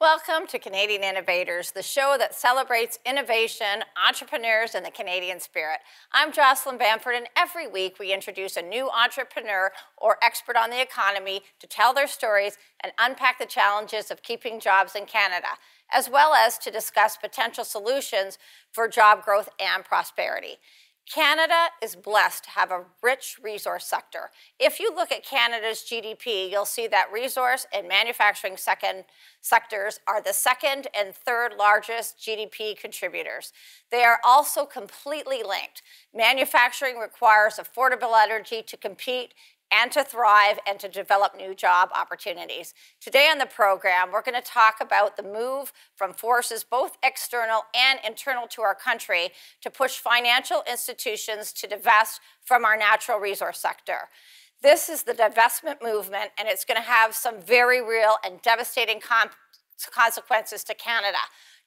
Welcome to Canadian Innovators, the show that celebrates innovation, entrepreneurs, and the Canadian spirit. I'm Jocelyn Bamford, and every week we introduce a new entrepreneur or expert on the economy to tell their stories and unpack the challenges of keeping jobs in Canada, as well as to discuss potential solutions for job growth and prosperity. Canada is blessed to have a rich resource sector. If you look at Canada's GDP, you'll see that resource and manufacturing second sectors are the second and third largest GDP contributors. They are also completely linked. Manufacturing requires affordable energy to compete and to thrive and to develop new job opportunities. Today on the program, we're going to talk about the move from forces both external and internal to our country to push financial institutions to divest from our natural resource sector. This is the divestment movement, and it's going to have some very real and devastating consequences to Canada.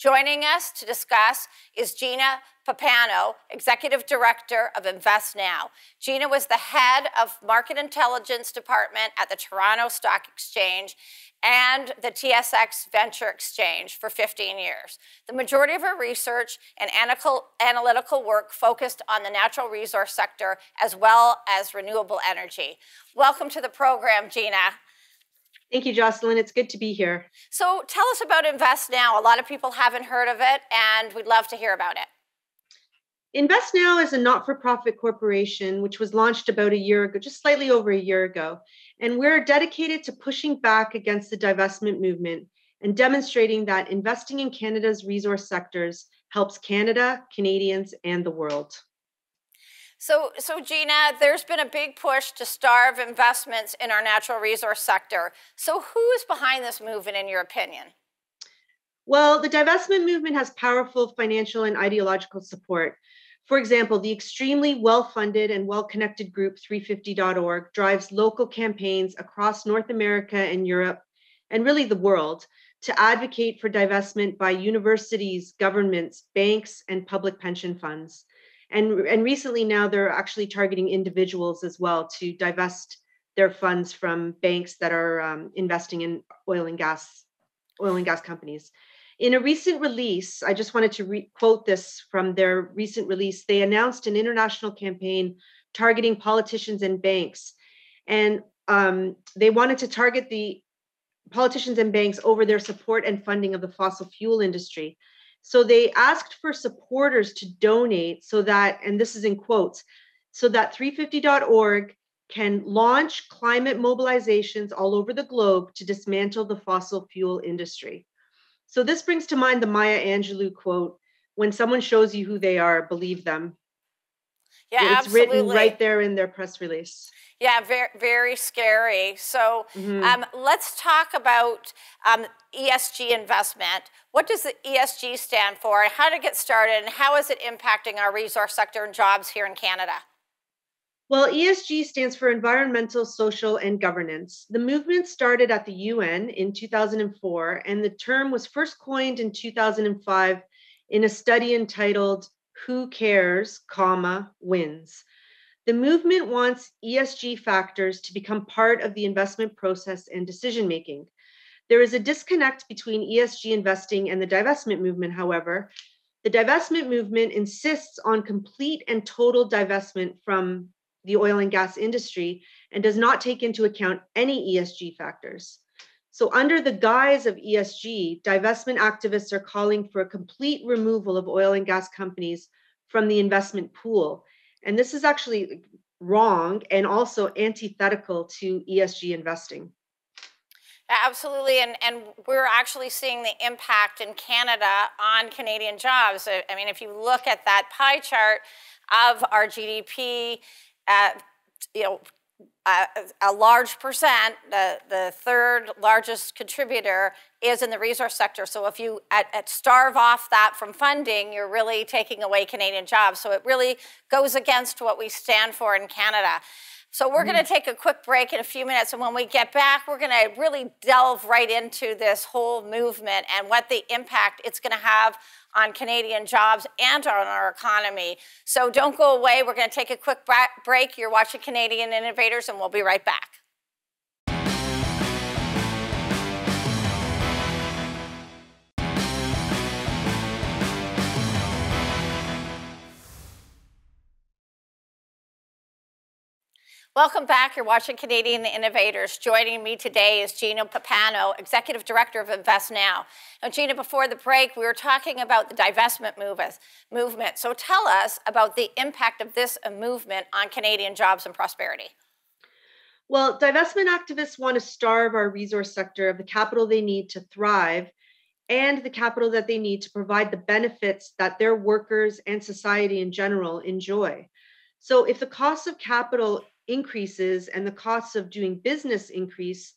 Joining us to discuss is Gina Pappano, Executive Director of InvestNow. Gina was the head of Market Intelligence Department at the Toronto Stock Exchange and the TSX Venture Exchange for 15 years. The majority of her research and analytical work focused on the natural resource sector as well as renewable energy. Welcome to the program, Gina. Thank you, Jocelyn. It's good to be here. So tell us about Invest Now. A lot of people haven't heard of it, and we'd love to hear about it. Invest Now is a not for profit corporation which was launched about a year ago, just slightly over a year ago. And we're dedicated to pushing back against the divestment movement and demonstrating that investing in Canada's resource sectors helps Canada, Canadians, and the world. So, so Gina, there's been a big push to starve investments in our natural resource sector. So who is behind this movement in your opinion? Well, the divestment movement has powerful financial and ideological support. For example, the extremely well funded and well connected group 350.org drives local campaigns across North America and Europe, and really the world, to advocate for divestment by universities, governments, banks, and public pension funds and and recently now they're actually targeting individuals as well to divest their funds from banks that are um, investing in oil and gas oil and gas companies. In a recent release i just wanted to re- quote this from their recent release. They announced an international campaign targeting politicians and banks. And um, they wanted to target the politicians and banks over their support and funding of the fossil fuel industry so they asked for supporters to donate so that, and this is in quotes, so that 350.org can launch climate mobilizations all over the globe to dismantle the fossil fuel industry. So this brings to mind the Maya Angelou quote when someone shows you who they are, believe them. Yeah, it's absolutely. written right there in their press release. Yeah, very, very scary. So mm-hmm. um, let's talk about um, ESG investment. What does the ESG stand for, and how to get started, and how is it impacting our resource sector and jobs here in Canada? Well, ESG stands for Environmental, Social, and Governance. The movement started at the UN in 2004, and the term was first coined in 2005 in a study entitled Who Cares, comma, Wins. The movement wants ESG factors to become part of the investment process and decision making. There is a disconnect between ESG investing and the divestment movement, however. The divestment movement insists on complete and total divestment from the oil and gas industry and does not take into account any ESG factors. So, under the guise of ESG, divestment activists are calling for a complete removal of oil and gas companies from the investment pool and this is actually wrong and also antithetical to ESG investing. Absolutely, and, and we're actually seeing the impact in Canada on Canadian jobs. I mean, if you look at that pie chart of our GDP, uh, you know, a, a large percent, the, the third largest contributor is in the resource sector. So if you at, at starve off that from funding, you're really taking away Canadian jobs. So it really goes against what we stand for in Canada. So we're mm-hmm. going to take a quick break in a few minutes, and when we get back, we're going to really delve right into this whole movement and what the impact it's going to have on Canadian jobs and on our economy. So don't go away. We're going to take a quick break. You're watching Canadian Innovators, and we'll be right back. Welcome back. You're watching Canadian Innovators. Joining me today is Gina Pappano, Executive Director of Invest Now. Now, Gina, before the break, we were talking about the divestment movement. So tell us about the impact of this movement on Canadian jobs and prosperity. Well, divestment activists want to starve our resource sector of the capital they need to thrive and the capital that they need to provide the benefits that their workers and society in general enjoy. So, if the cost of capital increases and the costs of doing business increase,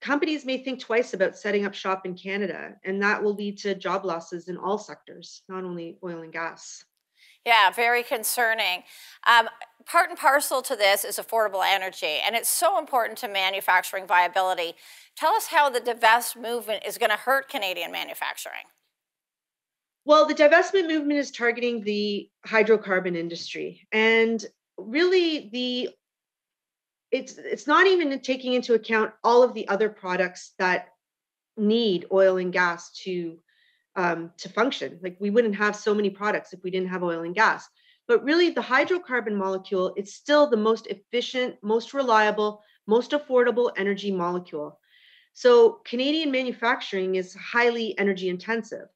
companies may think twice about setting up shop in Canada, and that will lead to job losses in all sectors, not only oil and gas. Yeah, very concerning. Um, part and parcel to this is affordable energy, and it's so important to manufacturing viability. Tell us how the divest movement is going to hurt Canadian manufacturing. Well, the divestment movement is targeting the hydrocarbon industry. And really the it's it's not even taking into account all of the other products that need oil and gas to um, to function. Like we wouldn't have so many products if we didn't have oil and gas. But really, the hydrocarbon molecule is still the most efficient, most reliable, most affordable energy molecule. So Canadian manufacturing is highly energy intensive.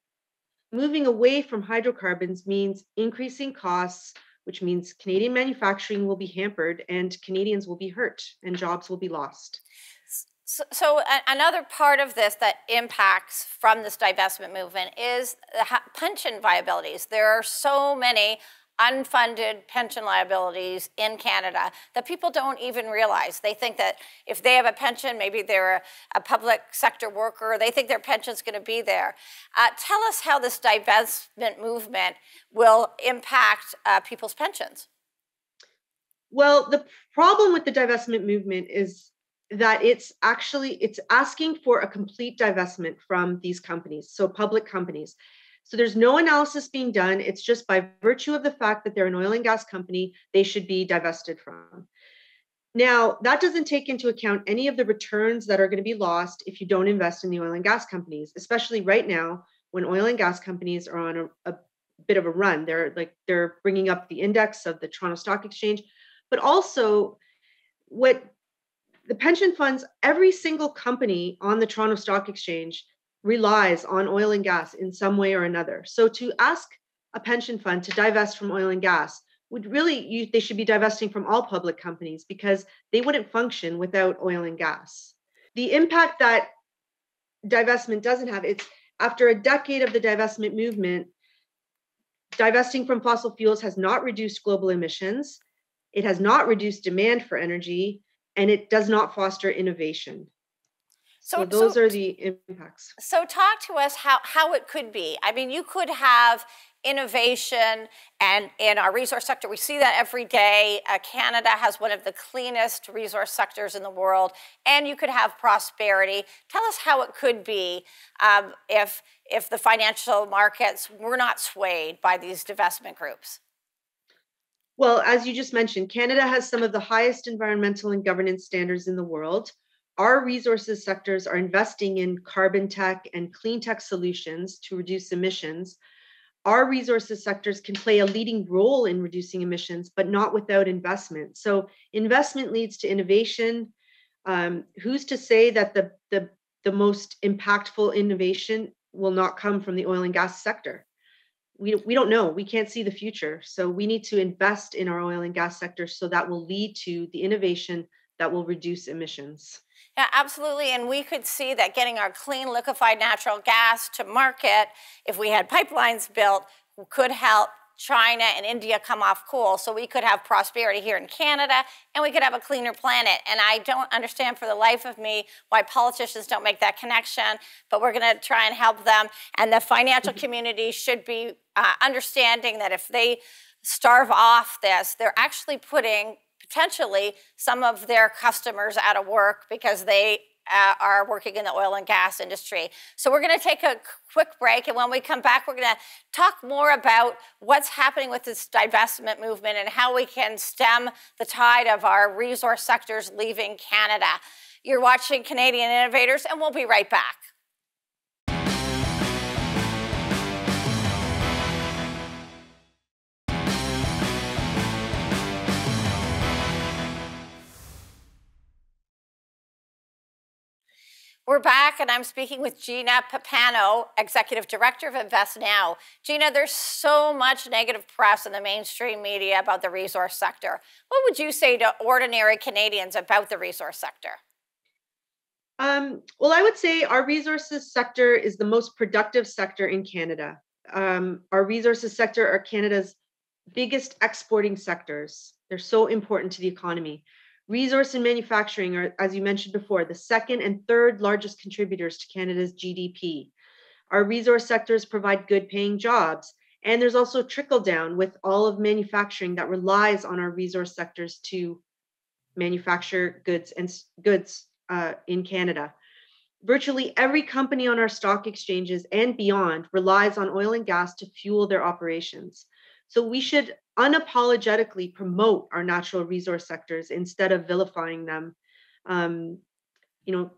Moving away from hydrocarbons means increasing costs, which means Canadian manufacturing will be hampered and Canadians will be hurt and jobs will be lost. So, so another part of this that impacts from this divestment movement is the pension viabilities. There are so many unfunded pension liabilities in Canada that people don't even realize. They think that if they have a pension, maybe they're a, a public sector worker, they think their pension's going to be there. Uh, tell us how this divestment movement will impact uh, people's pensions. Well, the problem with the divestment movement is that it's actually it's asking for a complete divestment from these companies so public companies so there's no analysis being done. It's just by virtue of the fact that they're an oil and gas company, they should be divested from. Now, that doesn't take into account any of the returns that are going to be lost if you don't invest in the oil and gas companies, especially right now when oil and gas companies are on a, a bit of a run. They're like they're bringing up the index of the Toronto Stock Exchange, but also what the pension funds, every single company on the Toronto Stock Exchange relies on oil and gas in some way or another. So to ask a pension fund to divest from oil and gas would really you, they should be divesting from all public companies because they wouldn't function without oil and gas. The impact that divestment doesn't have it's after a decade of the divestment movement divesting from fossil fuels has not reduced global emissions it has not reduced demand for energy and it does not foster innovation so, so those so, are the impacts. So talk to us how, how it could be. I mean, you could have innovation and in our resource sector we see that every day uh, canada has one of the cleanest resource sectors in the world and you could have prosperity tell us how it could be um, if if the financial markets were not swayed by these divestment groups well as you just mentioned canada has some of the highest environmental and governance standards in the world our resources sectors are investing in carbon tech and clean tech solutions to reduce emissions. Our resources sectors can play a leading role in reducing emissions, but not without investment. So, investment leads to innovation. Um, who's to say that the, the, the most impactful innovation will not come from the oil and gas sector? We, we don't know. We can't see the future. So, we need to invest in our oil and gas sector so that will lead to the innovation that will reduce emissions. Yeah, absolutely. And we could see that getting our clean liquefied natural gas to market, if we had pipelines built, could help China and India come off coal so we could have prosperity here in Canada and we could have a cleaner planet. And I don't understand for the life of me why politicians don't make that connection, but we're going to try and help them. And the financial mm-hmm. community should be uh, understanding that if they starve off this, they're actually putting potentially some of their customers out of work because they uh, are working in the oil and gas industry. So we're going to take a quick break, and when we come back, we're going to talk more about what's happening with this divestment movement and how we can stem the tide of our resource sectors leaving Canada. You're watching Canadian Innovators, and we'll be right back. We're back, and I'm speaking with Gina Pappano, Executive Director of Invest Now. Gina, there's so much negative press in the mainstream media about the resource sector. What would you say to ordinary Canadians about the resource sector? Um, well, I would say our resources sector is the most productive sector in Canada. Um, our resources sector are Canada's biggest exporting sectors. They're so important to the economy. Resource and manufacturing are, as you mentioned before, the second and third largest contributors to Canada's GDP. Our resource sectors provide good paying jobs. And there's also trickle down with all of manufacturing that relies on our resource sectors to manufacture goods and goods uh, in Canada. Virtually every company on our stock exchanges and beyond relies on oil and gas to fuel their operations. So we should unapologetically promote our natural resource sectors instead of vilifying them. Um, you know,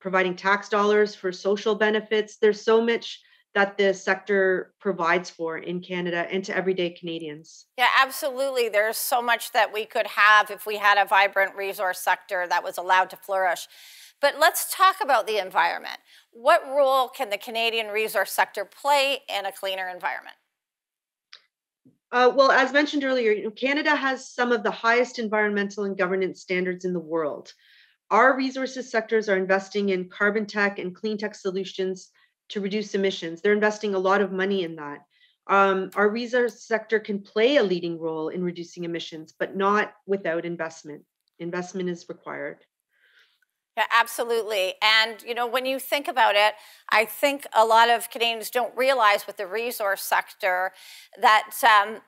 providing tax dollars for social benefits. There's so much that the sector provides for in Canada and to everyday Canadians. Yeah, absolutely. There's so much that we could have if we had a vibrant resource sector that was allowed to flourish. But let's talk about the environment. What role can the Canadian resource sector play in a cleaner environment? Uh, well, as mentioned earlier, Canada has some of the highest environmental and governance standards in the world. Our resources sectors are investing in carbon tech and clean tech solutions to reduce emissions. They're investing a lot of money in that. Um, our resource sector can play a leading role in reducing emissions, but not without investment. Investment is required. Yeah, absolutely. And, you know, when you think about it, I think a lot of Canadians don't realize with the resource sector that um,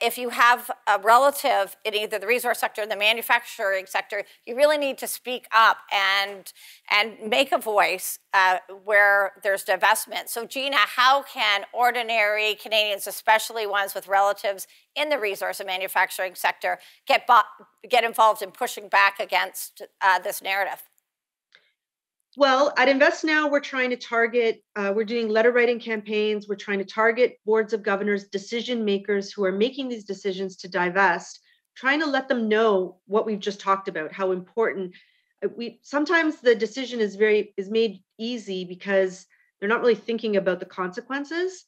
if you have a relative in either the resource sector or the manufacturing sector, you really need to speak up and and make a voice uh, where there's divestment. So, Gina, how can ordinary Canadians, especially ones with relatives in the resource and manufacturing sector, get get involved in pushing back against uh, this narrative? Well, at Invest Now, we're trying to target, uh, we're doing letter writing campaigns. We're trying to target boards of governors, decision makers who are making these decisions to divest, trying to let them know what we've just talked about, how important uh, we sometimes the decision is very is made easy because they're not really thinking about the consequences.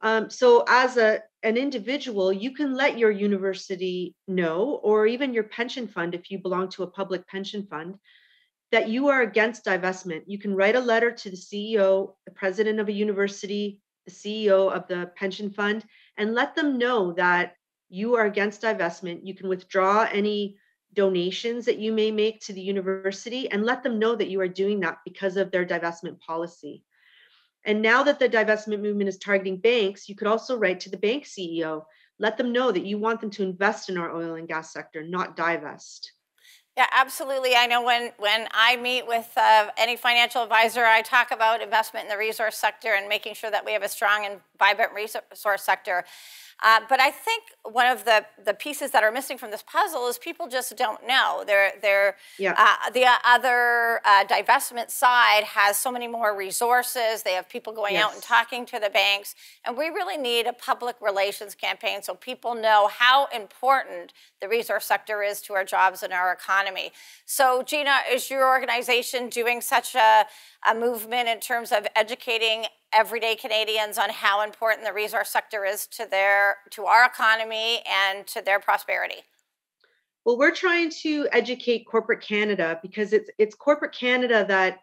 Um, so as a an individual, you can let your university know, or even your pension fund if you belong to a public pension fund, that you are against divestment. You can write a letter to the CEO, the president of a university, the CEO of the pension fund, and let them know that you are against divestment. You can withdraw any donations that you may make to the university and let them know that you are doing that because of their divestment policy. And now that the divestment movement is targeting banks, you could also write to the bank CEO, let them know that you want them to invest in our oil and gas sector, not divest. Yeah, absolutely. I know when, when I meet with uh, any financial advisor, I talk about investment in the resource sector and making sure that we have a strong and vibrant resource sector. Uh, but I think one of the, the pieces that are missing from this puzzle is people just don't know. They're, they're, yeah. uh, the other uh, divestment side has so many more resources. They have people going yes. out and talking to the banks. And we really need a public relations campaign so people know how important the resource sector is to our jobs and our economy. So, Gina, is your organization doing such a, a movement in terms of educating everyday Canadians on how important the resource sector is to their to our economy and to their prosperity? Well, we're trying to educate corporate Canada because it's it's corporate Canada that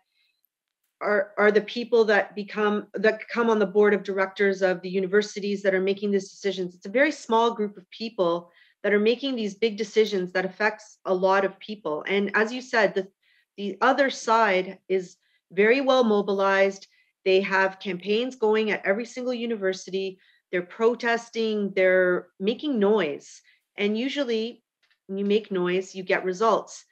are are the people that become that come on the board of directors of the universities that are making these decisions. It's a very small group of people that are making these big decisions that affects a lot of people. And as you said, the the other side is very well mobilized they have campaigns going at every single university. They're protesting, they're making noise. And usually, when you make noise, you get results.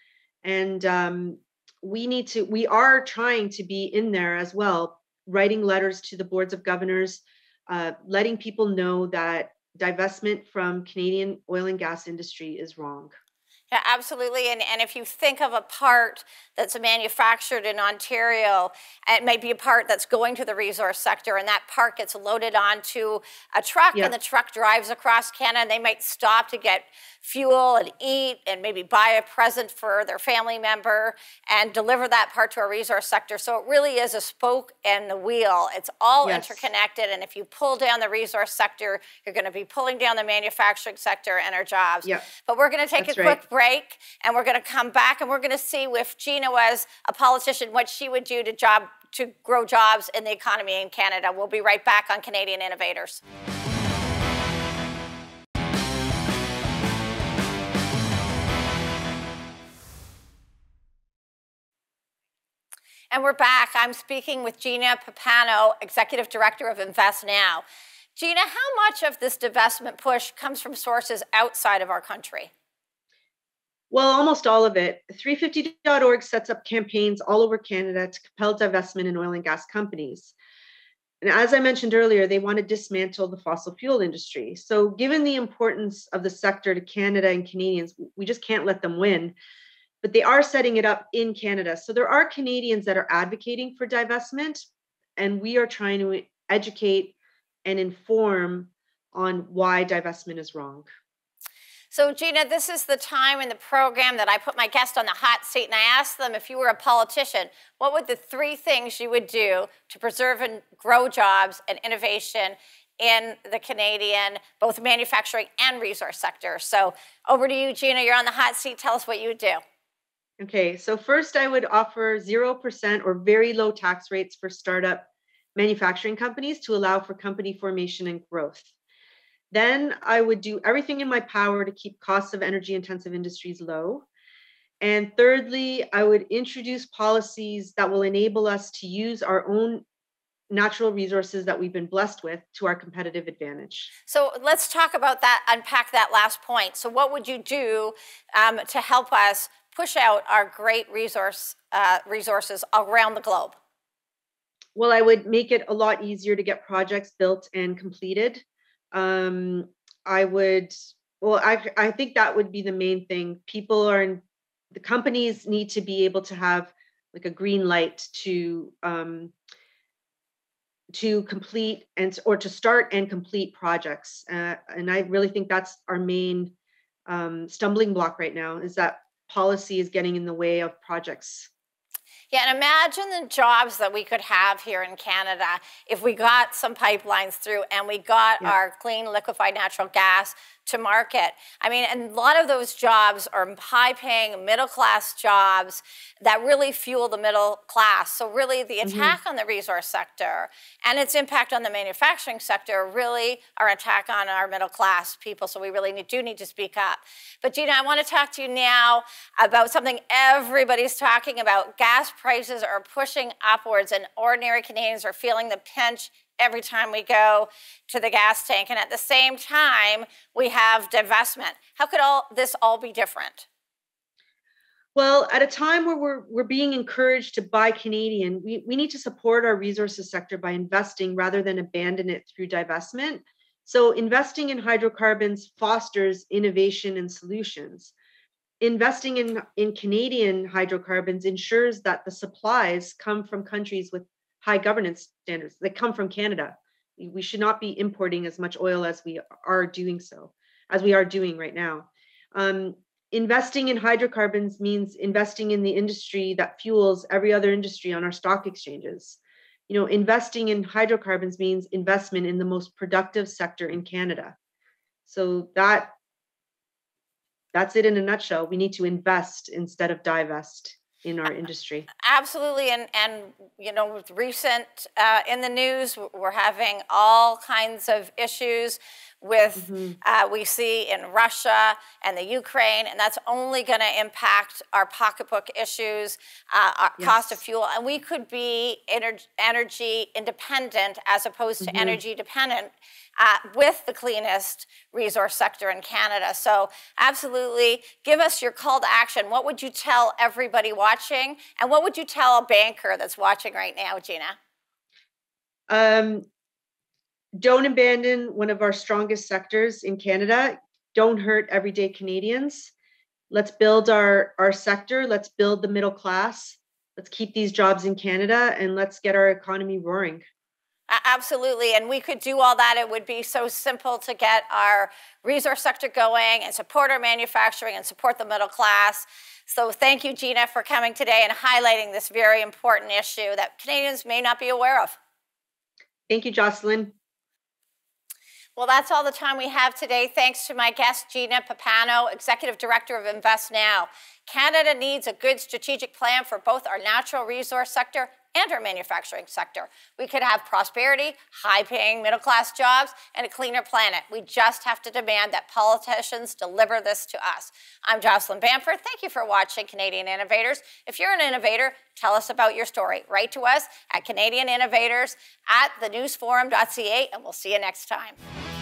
And um, we need to, we are trying to be in there as well, writing letters to the boards of governors, uh, letting people know that divestment from Canadian oil and gas industry is wrong. Yeah, absolutely. And, and if you think of a part that's manufactured in Ontario, it may be a part that's going to the resource sector, and that part gets loaded onto a truck, yeah. and the truck drives across Canada, and they might stop to get fuel and eat and maybe buy a present for their family member and deliver that part to a resource sector. So it really is a spoke and the wheel. It's all yes. interconnected. And if you pull down the resource sector, you're going to be pulling down the manufacturing sector and our jobs. Yep. But we're going to take That's a quick break and we're going to come back and we're going to see if Gina was a politician, what she would do to job to grow jobs in the economy in Canada. We'll be right back on Canadian Innovators. And we're back. I'm speaking with Gina Pappano, Executive Director of Invest Now. Gina, how much of this divestment push comes from sources outside of our country? Well, almost all of it. 350.org sets up campaigns all over Canada to compel divestment in oil and gas companies. And as I mentioned earlier, they want to dismantle the fossil fuel industry. So, given the importance of the sector to Canada and Canadians, we just can't let them win but they are setting it up in Canada. So there are Canadians that are advocating for divestment, and we are trying to educate and inform on why divestment is wrong. So, Gina, this is the time in the program that I put my guest on the hot seat and I asked them if you were a politician, what would the three things you would do to preserve and grow jobs and innovation in the Canadian, both manufacturing and resource sector? So, over to you, Gina. You're on the hot seat. Tell us what you would do. Okay, so first I would offer 0% or very low tax rates for startup manufacturing companies to allow for company formation and growth. Then I would do everything in my power to keep costs of energy intensive industries low. And thirdly, I would introduce policies that will enable us to use our own natural resources that we've been blessed with to our competitive advantage. So let's talk about that, unpack that last point. So, what would you do um, to help us push out our great resource uh, resources around the globe? Well, I would make it a lot easier to get projects built and completed. Um, I would, well, I, I think that would be the main thing. People are in, the companies need to be able to have like a green light to um, to complete and or to start and complete projects. Uh, and I really think that's our main um, stumbling block right now is that policy is getting in the way of projects. Yeah, and imagine the jobs that we could have here in Canada if we got some pipelines through and we got yeah. our clean liquefied natural gas to market. I mean, and a lot of those jobs are high paying middle class jobs that really fuel the middle class. So, really, the mm-hmm. attack mm-hmm. on the resource sector and its impact on the manufacturing sector really are an attack on our middle class people. So, we really need, do need to speak up. But, Gina, I want to talk to you now about something everybody's talking about. Gas prices are pushing upwards, and ordinary Canadians are feeling the pinch every time we go to the gas tank. And at the same time, we have divestment. How could all this all be different? Well, at a time where we're, we're being encouraged to buy Canadian, we, we need to support our resources sector by investing rather than abandon it through divestment. So, investing in hydrocarbons fosters innovation and solutions. Investing in, in Canadian hydrocarbons ensures that the supplies come from countries with high governance standards that come from Canada. We should not be importing as much oil as we are doing so, as we are doing right now. Um, investing in hydrocarbons means investing in the industry that fuels every other industry on our stock exchanges. You know, investing in hydrocarbons means investment in the most productive sector in Canada. So that that's it in a nutshell. We need to invest instead of divest in our industry. Absolutely, and and you know, with recent uh, in the news, we're having all kinds of issues with mm-hmm. uh, we see in Russia and the Ukraine, and that's only going to impact our pocketbook issues, uh, our yes. cost of fuel, and we could be ener- energy independent as opposed to mm-hmm. energy dependent uh, with the cleanest resource sector in Canada. So, absolutely, give us your call to action. What would you tell everybody watching, and what would you tell a banker that's watching right now, Gina? Um, don't abandon one of our strongest sectors in Canada. Don't hurt everyday Canadians. Let's build our, our sector. Let's build the middle class. Let's keep these jobs in Canada and let's get our economy roaring. Absolutely, and we could do all that. It would be so simple to get our resource sector going and support our manufacturing and support the middle class. So thank you, Gina, for coming today and highlighting this very important issue that Canadians may not be aware of. Thank you, Jocelyn. Well, that's all the time we have today. Thanks to my guest, Gina Pappano, Executive Director of Invest Now. Canada needs a good strategic plan for both our natural resource sector and our manufacturing sector. We could have prosperity, high paying middle class jobs, and a cleaner planet. We just have to demand that politicians deliver this to us. I'm Jocelyn Bamford. Thank you for watching Canadian Innovators. If you're an innovator, tell us about your story. Write to us at Canadian Innovators at thenewsforum.ca, and we'll see you next time.